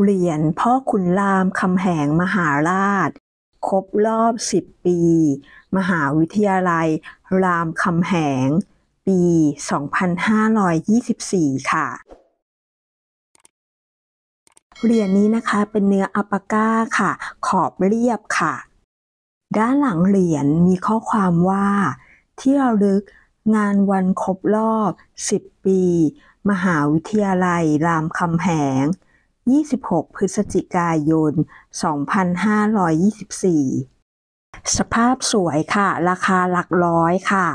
เหรียญพ่อขุนรามคำแหงมหาราช ครบรอบ 10 ปี มหาวิทยาลัย รามคำแหง ปี 2524 ค่ะ เหรียญนี้นะคะเป็นเนื้ออัปปก้าค่ะ ขอบเรียบค่ะ ด้านหลังเหรียญมีข้อความว่า ที่เระลึกงานวันครบรอบ 10 ปี มหาวิทยาลัย รามคำแหง 26 พฤศจิกายน 2524 สภาพสวยค่ะ ราคาหลักร้อยค่ะ